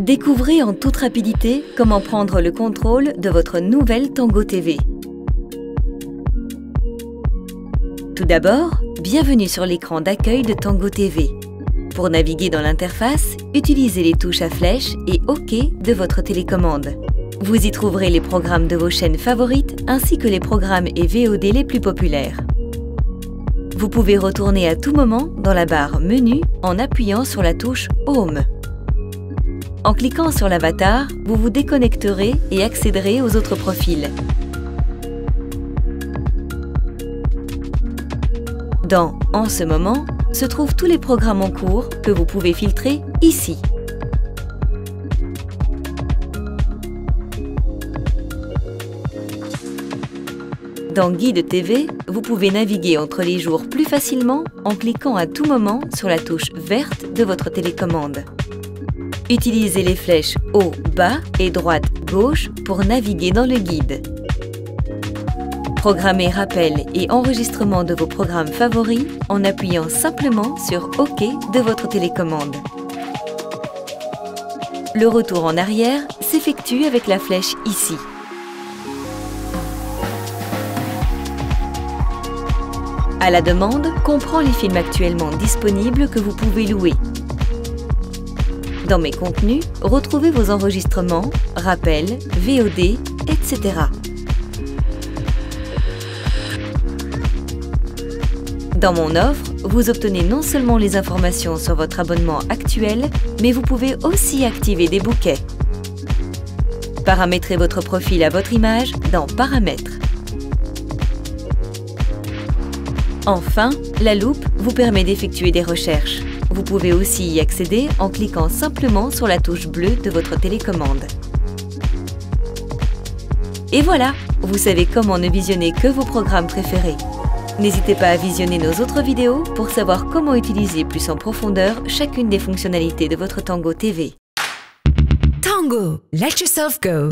Découvrez en toute rapidité comment prendre le contrôle de votre nouvelle Tango TV. Tout d'abord, bienvenue sur l'écran d'accueil de Tango TV. Pour naviguer dans l'interface, utilisez les touches à flèche et OK de votre télécommande. Vous y trouverez les programmes de vos chaînes favorites ainsi que les programmes et VOD les plus populaires. Vous pouvez retourner à tout moment dans la barre Menu en appuyant sur la touche Home. En cliquant sur l'avatar, vous vous déconnecterez et accéderez aux autres profils. Dans En ce moment se trouvent tous les programmes en cours que vous pouvez filtrer ici. Dans Guide TV, vous pouvez naviguer entre les jours plus facilement en cliquant à tout moment sur la touche verte de votre télécommande. Utilisez les flèches haut, bas et droite, gauche pour naviguer dans le guide. Programmez rappel et enregistrement de vos programmes favoris en appuyant simplement sur OK de votre télécommande. Le retour en arrière s'effectue avec la flèche ici. À la demande comprend les films actuellement disponibles que vous pouvez louer dans mes contenus, retrouvez vos enregistrements, rappels, VOD, etc. Dans mon offre, vous obtenez non seulement les informations sur votre abonnement actuel, mais vous pouvez aussi activer des bouquets. Paramétrez votre profil à votre image dans Paramètres. Enfin, la loupe vous permet d'effectuer des recherches. Vous pouvez aussi y accéder en cliquant simplement sur la touche bleue de votre télécommande. Et voilà, vous savez comment ne visionner que vos programmes préférés. N'hésitez pas à visionner nos autres vidéos pour savoir comment utiliser plus en profondeur chacune des fonctionnalités de votre Tango TV. Tango, let yourself go.